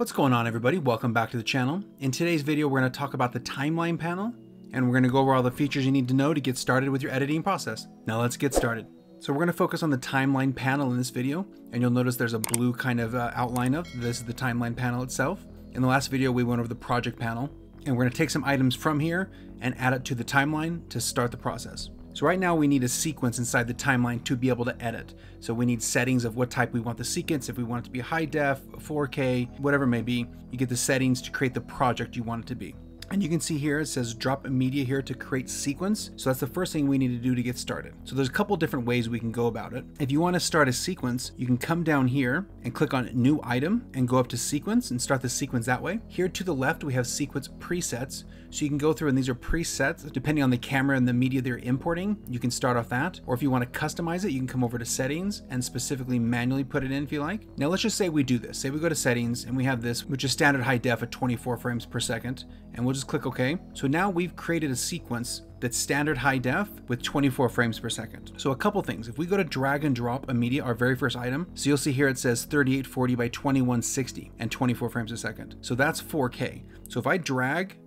What's going on everybody? Welcome back to the channel. In today's video we're going to talk about the timeline panel and we're going to go over all the features you need to know to get started with your editing process. Now let's get started. So we're going to focus on the timeline panel in this video and you'll notice there's a blue kind of uh, outline of this is the timeline panel itself. In the last video we went over the project panel and we're going to take some items from here and add it to the timeline to start the process. So right now we need a sequence inside the timeline to be able to edit. So we need settings of what type we want the sequence, if we want it to be high def, 4K, whatever it may be. You get the settings to create the project you want it to be. And you can see here it says drop media here to create sequence. So that's the first thing we need to do to get started. So there's a couple different ways we can go about it. If you want to start a sequence, you can come down here and click on new item and go up to sequence and start the sequence that way. Here to the left we have sequence presets. So you can go through and these are presets depending on the camera and the media they're importing. You can start off that. Or if you want to customize it, you can come over to settings and specifically manually put it in if you like. Now let's just say we do this. Say we go to settings and we have this, which is standard high def at 24 frames per second. And we'll just click OK. So now we've created a sequence that's standard high def with 24 frames per second. So a couple things. If we go to drag and drop a media, our very first item, so you'll see here it says 3840 by 2160 and 24 frames a second. So that's 4K. So if I drag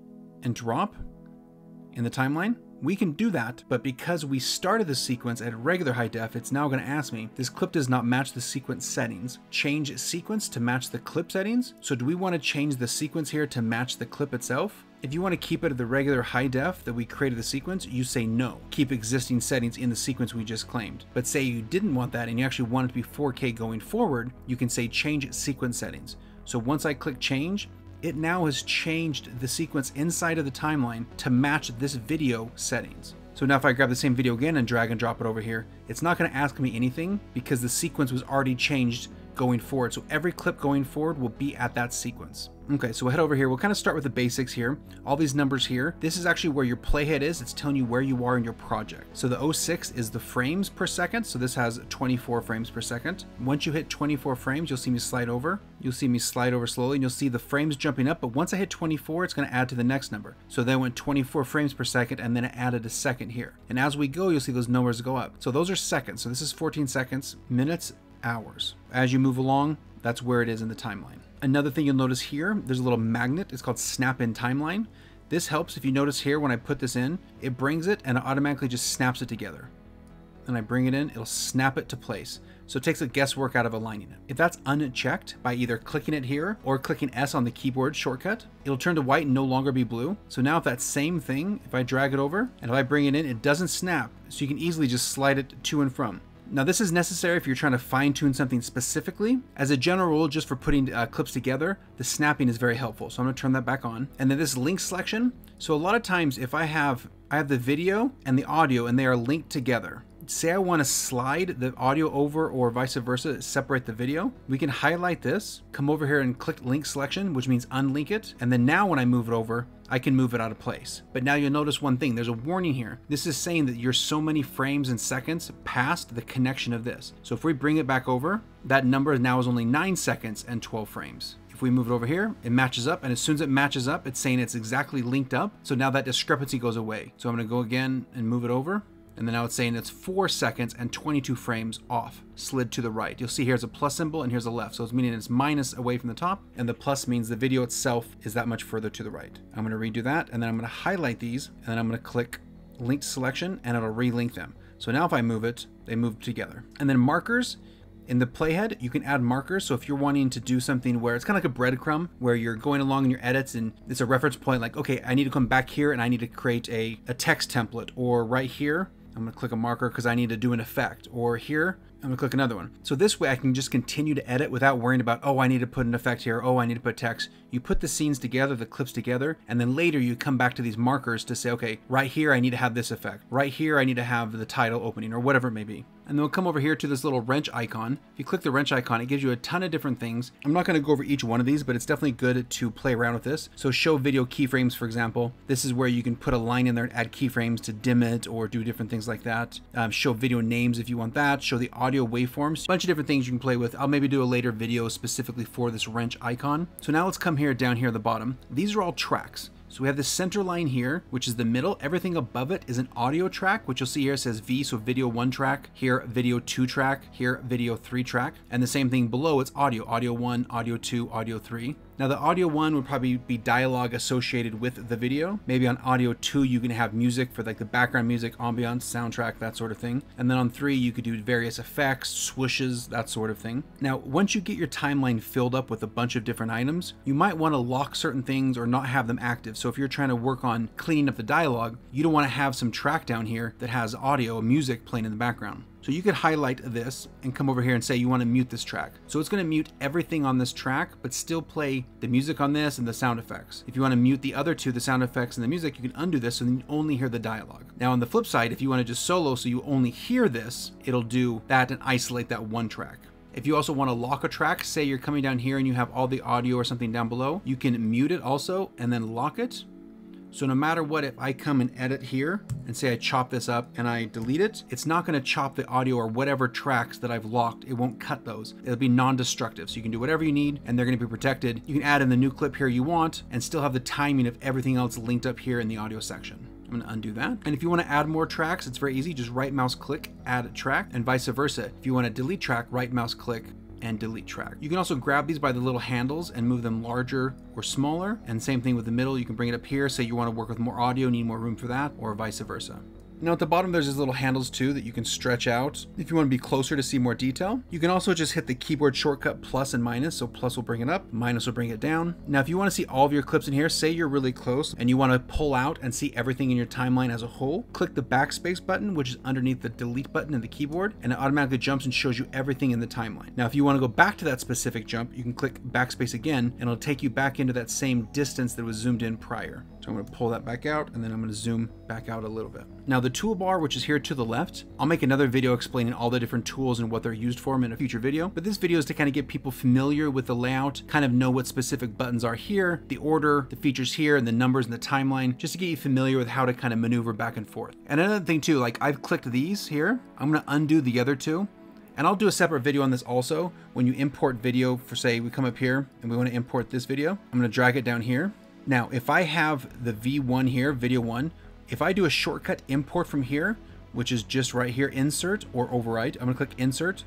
and drop in the timeline, we can do that, but because we started the sequence at regular high def, it's now going to ask me, this clip does not match the sequence settings. Change sequence to match the clip settings. So do we want to change the sequence here to match the clip itself? If you want to keep it at the regular high def that we created the sequence, you say no. Keep existing settings in the sequence we just claimed. But say you didn't want that and you actually want it to be 4K going forward, you can say change sequence settings. So once I click change, it now has changed the sequence inside of the timeline to match this video settings. So now if I grab the same video again and drag and drop it over here, it's not going to ask me anything because the sequence was already changed going forward. So every clip going forward will be at that sequence. Okay, so we'll head over here. We'll kind of start with the basics here. All these numbers here, this is actually where your playhead is. It's telling you where you are in your project. So the 06 is the frames per second. So this has 24 frames per second. Once you hit 24 frames, you'll see me slide over. You'll see me slide over slowly and you'll see the frames jumping up. But once I hit 24, it's going to add to the next number. So then went 24 frames per second and then it added a second here. And as we go, you'll see those numbers go up. So those are seconds. So this is 14 seconds, minutes, hours. As you move along, that's where it is in the timeline. Another thing you'll notice here, there's a little magnet. It's called Snap in Timeline. This helps if you notice here when I put this in, it brings it and it automatically just snaps it together. And I bring it in, it'll snap it to place. So it takes the guesswork out of aligning it. If that's unchecked by either clicking it here or clicking S on the keyboard shortcut, it'll turn to white and no longer be blue. So now if that same thing, if I drag it over and if I bring it in, it doesn't snap. So you can easily just slide it to and from. Now this is necessary if you're trying to fine tune something specifically. As a general rule, just for putting uh, clips together, the snapping is very helpful. So I'm gonna turn that back on. And then this link selection. So a lot of times if I have, I have the video and the audio and they are linked together, say I want to slide the audio over or vice versa, separate the video, we can highlight this, come over here and click link selection, which means unlink it. And then now when I move it over, I can move it out of place. But now you'll notice one thing, there's a warning here. This is saying that you're so many frames and seconds past the connection of this. So if we bring it back over, that number now is only nine seconds and 12 frames. If we move it over here, it matches up. And as soon as it matches up, it's saying it's exactly linked up. So now that discrepancy goes away. So I'm gonna go again and move it over. And then now it's saying it's 4 seconds and 22 frames off, slid to the right. You'll see here's a plus symbol and here's a left. So it's meaning it's minus away from the top, and the plus means the video itself is that much further to the right. I'm to redo that, and then I'm to highlight these, and then I'm going to click linked selection, and it'll relink them. So now if I move it, they move together. And then markers, in the playhead, you can add markers. So if you're wanting to do something where it's kind of like a breadcrumb, where you're going along in your edits and it's a reference point like, okay, I need to come back here and I need to create a, a text template, or right here, I'm to click a marker because I need to do an effect. Or here, I'm to click another one. So this way I can just continue to edit without worrying about, oh, I need to put an effect here. Oh, I need to put text. You put the scenes together, the clips together, and then later you come back to these markers to say, okay, right here I need to have this effect. Right here I need to have the title opening or whatever it may be. And then we'll come over here to this little wrench icon. If you click the wrench icon, it gives you a ton of different things. I'm not going to go over each one of these, but it's definitely good to play around with this. So show video keyframes, for example. This is where you can put a line in there and add keyframes to dim it or do different things like that. Um, show video names if you want that. Show the audio waveforms. A bunch of different things you can play with. I'll maybe do a later video specifically for this wrench icon. So now let's come here down here at the bottom. These are all tracks. So we have the center line here, which is the middle. Everything above it is an audio track, which you'll see here says V, so video one track, here video two track, here video three track. And the same thing below, it's audio, audio one, audio two, audio three. Now the audio one would probably be dialogue associated with the video. Maybe on audio two, you can have music for like the background music, ambiance, soundtrack, that sort of thing. And then on three, you could do various effects, swooshes, that sort of thing. Now, once you get your timeline filled up with a bunch of different items, you might want to lock certain things or not have them active. So if you're trying to work on cleaning up the dialogue, you don't want to have some track down here that has audio, music playing in the background. So you could highlight this and come over here and say you want to mute this track. So it's going to mute everything on this track, but still play the music on this and the sound effects. If you want to mute the other two, the sound effects and the music, you can undo this then you only hear the dialogue. Now on the flip side, if you want to just solo so you only hear this, it'll do that and isolate that one track. If you also want to lock a track, say you're coming down here and you have all the audio or something down below, you can mute it also and then lock it so no matter what, if I come and edit here and say I chop this up and I delete it, it's not gonna chop the audio or whatever tracks that I've locked. It won't cut those. It'll be non-destructive. So you can do whatever you need and they're gonna be protected. You can add in the new clip here you want and still have the timing of everything else linked up here in the audio section. I'm gonna undo that. And if you wanna add more tracks, it's very easy. Just right mouse click, add a track and vice versa. If you wanna delete track, right mouse click, and delete track. You can also grab these by the little handles and move them larger or smaller. And same thing with the middle, you can bring it up here, say you want to work with more audio, need more room for that, or vice versa. Now at the bottom there's these little handles too that you can stretch out if you want to be closer to see more detail. You can also just hit the keyboard shortcut plus and minus, so plus will bring it up, minus will bring it down. Now if you want to see all of your clips in here, say you're really close and you want to pull out and see everything in your timeline as a whole, click the backspace button which is underneath the delete button in the keyboard and it automatically jumps and shows you everything in the timeline. Now if you want to go back to that specific jump, you can click backspace again and it'll take you back into that same distance that was zoomed in prior. So I'm going to pull that back out and then I'm going to zoom back out a little bit. Now the toolbar, which is here to the left, I'll make another video explaining all the different tools and what they're used for in a future video. But this video is to kind of get people familiar with the layout, kind of know what specific buttons are here, the order, the features here, and the numbers and the timeline, just to get you familiar with how to kind of maneuver back and forth. And another thing too, like I've clicked these here, I'm going to undo the other two. And I'll do a separate video on this also. When you import video for say, we come up here and we want to import this video, I'm going to drag it down here now, if I have the V1 here, video one, if I do a shortcut import from here, which is just right here, insert or overwrite, I'm gonna click insert,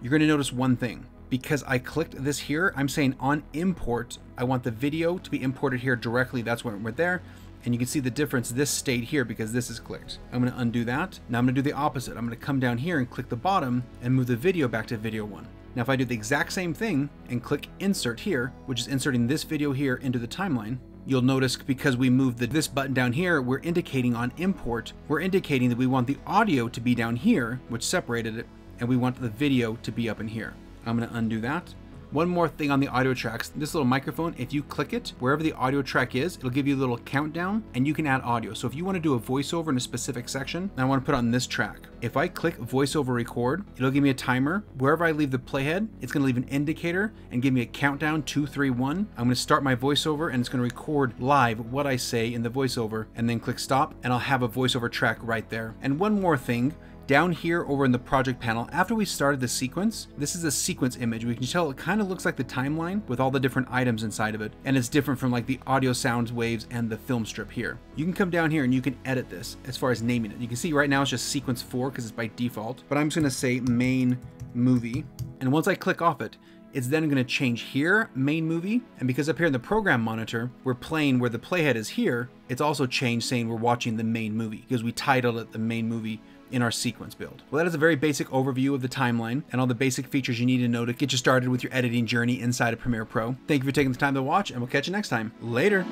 you're gonna notice one thing. Because I clicked this here, I'm saying on import, I want the video to be imported here directly. That's when we're there. And you can see the difference this stayed here because this is clicked. I'm gonna undo that. Now I'm gonna do the opposite. I'm gonna come down here and click the bottom and move the video back to video one. Now if I do the exact same thing and click insert here, which is inserting this video here into the timeline, you'll notice because we moved the, this button down here, we're indicating on import, we're indicating that we want the audio to be down here, which separated it, and we want the video to be up in here. I'm gonna undo that. One more thing on the audio tracks, this little microphone, if you click it, wherever the audio track is, it'll give you a little countdown and you can add audio. So if you wanna do a voiceover in a specific section, I wanna put on this track. If I click voiceover record, it'll give me a timer. Wherever I leave the playhead, it's gonna leave an indicator and give me a countdown, two, three, one. I'm gonna start my voiceover and it's gonna record live what I say in the voiceover and then click stop and I'll have a voiceover track right there. And one more thing, down here over in the project panel, after we started the sequence, this is a sequence image. We can tell it kind of looks like the timeline with all the different items inside of it. And it's different from like the audio sounds waves and the film strip here. You can come down here and you can edit this as far as naming it. You can see right now it's just sequence four because it's by default, but I'm just gonna say main movie. And once I click off it, it's then going to change here, main movie, and because up here in the program monitor, we're playing where the playhead is here, it's also changed saying we're watching the main movie because we titled it the main movie in our sequence build. Well, that is a very basic overview of the timeline and all the basic features you need to know to get you started with your editing journey inside of Premiere Pro. Thank you for taking the time to watch, and we'll catch you next time. Later!